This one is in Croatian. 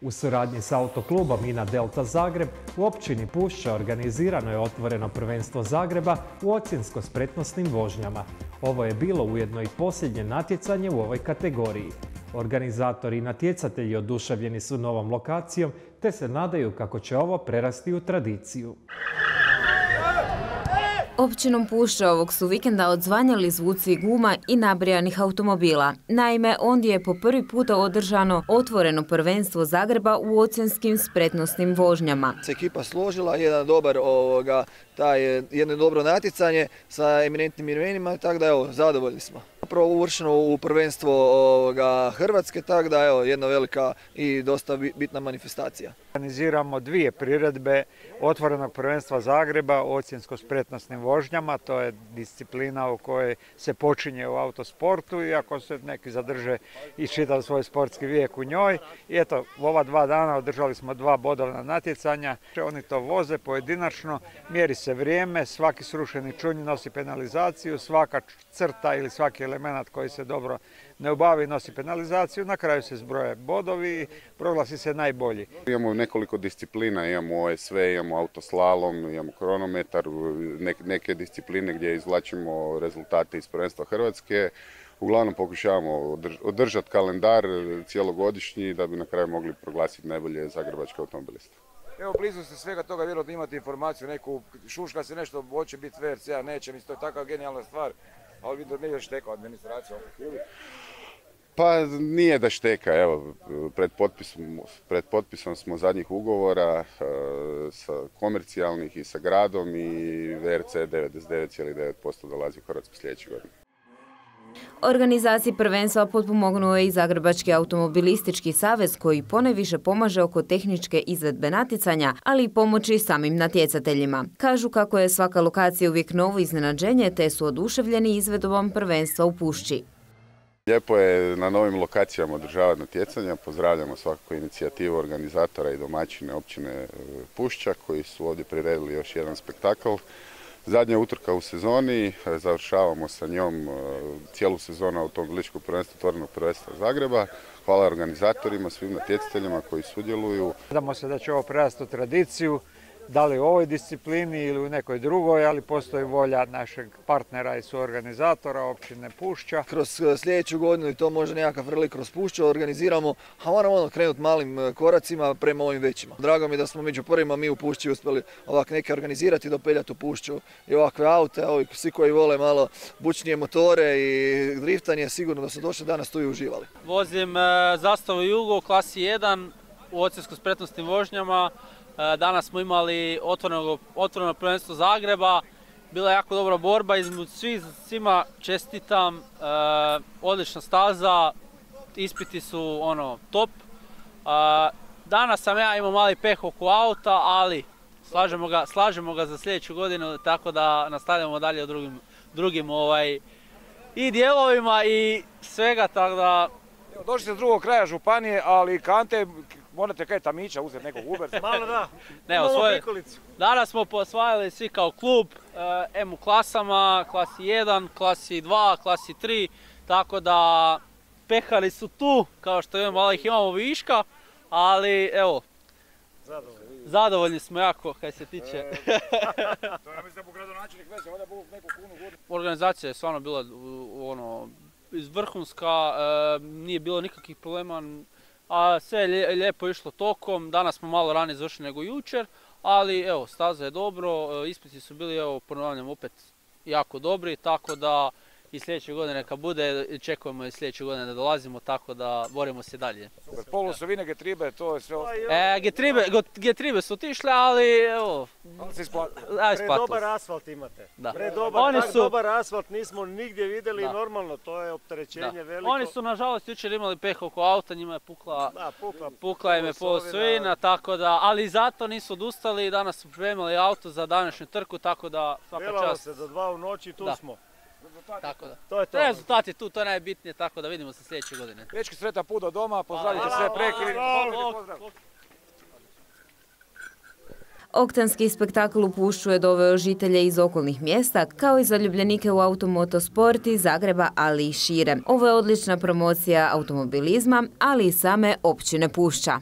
U suradnji s autoklubom Ina Delta Zagreb u općini Pušća organizirano je otvoreno prvenstvo Zagreba u ocjensko spretnostnim vožnjama. Ovo je bilo ujedno i posljednje natjecanje u ovoj kategoriji. Organizatori i natjecatelji oduševljeni su novom lokacijom te se nadaju kako će ovo prerasti u tradiciju. Općinom Pušća ovog su vikenda odzvanjali zvuci guma i nabrijanih automobila. Naime, ondje je po prvi puta održano otvoreno prvenstvo Zagreba u ocjenskim spretnostnim vožnjama. Se ekipa složila, jedan dobar ovoga, taj, jedno dobro natjecanje sa eminentnim imenima, tako da evo, zadovoljni smo. Uvršeno u prvenstvo ovoga, Hrvatske, tako da evo, jedna velika i dosta bitna manifestacija. Organiziramo dvije priredbe otvorenog prvenstva Zagreba o ocjensko-spretnostnim vožnjama. To je disciplina u kojoj se počinje u autosportu, iako se neki zadrže i čitav svoj sportski vijek u njoj. I eto, u ova dva dana održali smo dva bodovna natjecanja. Oni to voze pojedinačno, mjeri se vrijeme, svaki srušeni čunj nosi penalizaciju, svaka crta ili svaki element koji se dobro ne obavi nosi penalizaciju, na kraju se zbroje bodovi i proglasi se najbolji. Imamo nekoliko disciplina, imamo OSV, imamo autoslalom, imamo kronometar, neke discipline gdje izvlačimo rezultate iz prvenstva Hrvatske. Uglavnom pokušavamo održati kalendar cijelogodišnji da bi na kraju mogli proglasiti najbolje zagrebačke automobiliste. Evo blizu ste svega toga, vjerojatno imate informaciju neku, šuška se nešto, hoće biti VRC-a, neće, mislim, to je takva genijalna stvar, ali vidim da nije šteka administracija Pa nije da šteka, evo, pred potpisom, pred potpisom smo zadnjih ugovora e, sa komercijalnih i sa gradom i VRC 99,9% dolazi u Hrvatsku sljedeće godine. Organizaciji prvenstva potpomognuo je i Zagrebački automobilistički savez koji poneviše pomaže oko tehničke izvedbe natjecanja, ali i pomoći samim natjecateljima. Kažu kako je svaka lokacija uvijek novo iznenađenje te su oduševljeni izvedbom prvenstva u Pušći. Lijepo je na novim lokacijama održavati natjecanja. Pozdravljamo svakako inicijativu organizatora i domaćine općine e, Pušća koji su ovdje priredili još jedan spektakl. Zadnja utrka u sezoni, završavamo sa njom e, cijelu sezonu automobiličkog prvenstva otvorenog prvenstva Zagreba. Hvala organizatorima, svim natjecateljima koji sudjeluju. Nadamo se da će ovo prerasti u tradiciju da li u ovoj disciplini ili u nekoj drugoj, ali postoji volja našeg partnera i suorganizatora, općine Pušća. Kroz e, sljedeću godinu i to može nekakav relik kroz Pušća organiziramo, a moramo ono krenuti malim e, koracima prema ovim većima. Drago mi je da smo među prvima mi u Pušći uspjeli ovak neke organizirati, dopeljati u Pušću i ovakve aute, ovi svi koji vole malo bučnije motore i driftanje, sigurno da su došli danas tu i uživali. Vozim e, zastavu Jugo u klasi 1 u ocijsko spretnostnim vožnjama. E, danas smo imali otvoreno, otvoreno prvenstvo Zagreba. Bila je jako dobra borba između svima čestitam. E, odlična staza, ispiti su ono top. E, danas sam ja imao mali peh oko auta, ali slažemo ga, slažemo ga za sljedeću godinu, tako da nastavljamo dalje u drugim, drugim ovaj, i dijelovima i svega, tako da... Došli ste drugog kraja županije, ali kante morate kaj tamića uzeti nekog Uber. Malo da, ne, osvoje, Danas smo posvajali svi kao klub, uh, M u klasama, klasi 1, klasi 2, klasi 3, tako da pehari su tu, kao što imamo, ali ih imamo viška, ali evo, Zadovoljni. Zadovoljni smo jako kaj se tiče. E, to ja mislim da gradonačelnik veze, onda neku kunu Organizacija je stvarno bila ono, iz vrhunska, e, nije bilo nikakvih problema, a sve je lijepo išlo tokom, danas smo malo ranije završili nego jučer, ali evo, staza je dobro, e, ispiti su bili, evo, ponavljam opet jako dobri, tako da i sljedeće godine neka bude, čekujemo i sljedeće godine da dolazimo, tako da borimo se dalje. Super, polusovine, getribe, to je sve E, getribe, getribe su otišle, ali evo... se Predobar asfalt imate. Da. Predobar, Oni su... dobar asfalt nismo nigdje vidjeli da. normalno, to je opterećenje veliko. Oni su nažalost jučer imali peh oko auta, njima je pukla, da, pukla, pukla im je polusovina, tako da, ali zato nisu odustali i danas su pripremili auto za današnju trku, tako da svaka čast. se do dva u noći, tu smo. Tako da. To je to. Rezultat je tu, to je najbitnije, tako da vidimo se sljedeće godine. Dečki sretan put do doma, pozdravite sve preki. Oktanski spektakl u Pušću je doveo žitelje iz okolnih mjesta, kao i zaljubljenike u automotosport iz Zagreba, ali i šire. Ovo je odlična promocija automobilizma, ali i same općine Pušća.